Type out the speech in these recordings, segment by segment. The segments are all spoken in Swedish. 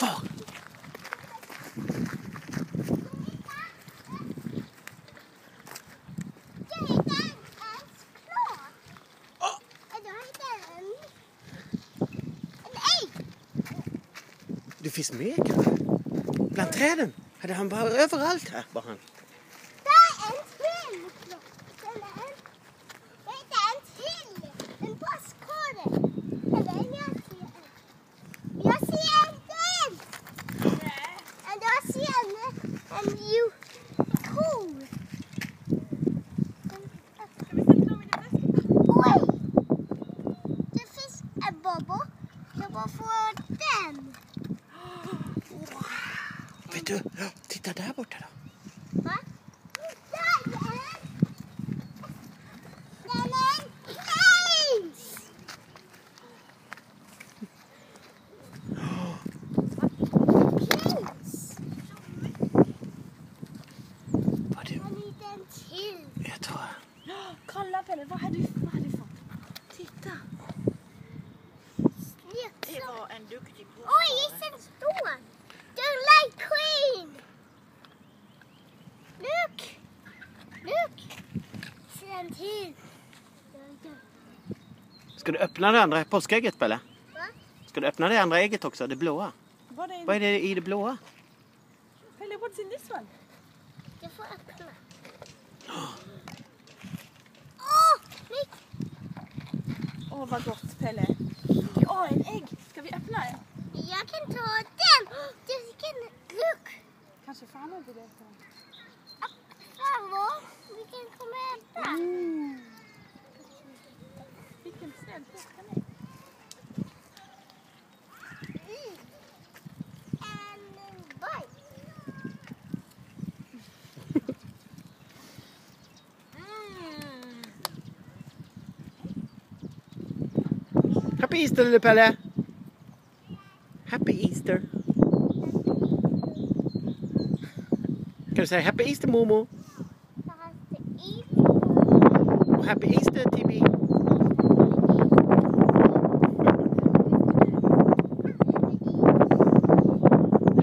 Var? Jag hittade en, Jag hittade en... En. Du finns med kanske? Bland träden? Hade han bara överallt här var han. Där är en till choklad. Den är en... Jag hittade en till. En postkod. Eller jag ser en. Jag ser inte en. Men Jag ser en... En ju... Ko. Oj! Det finns en bobo. Jag bara får den. Vet du? Titta där borta då. Va? Där är en. Den är en prins. Prins. Var du? En liten till. Jag tror... Kolla Pelle, vad har du, vad har du fått? Titta. Det Leksak. var en duktig påse. Oj, det står. The Light Queen. Look. Look. Se en till. Ska du öppna det andra påskägget Bella? Va? Ska du öppna det andra ägget också? Det blåa? Vad är Vad är det i det blåa? Pelle, what's in this one? Jag får öppna. Åh, Nick. Åh, vad gott Pelle. Åh, en ägg. Ska vi öppna en? Jag kan ta den. Jag kan... Look. Kanske farmor vill äta den. Farmor, vi kan komma och äta. Mm. Vilken snäll den Happy Easter, little fella. Happy Easter. Can I say Happy Easter, Momo? Happy Easter, TB.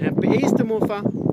Happy Easter, Mofa.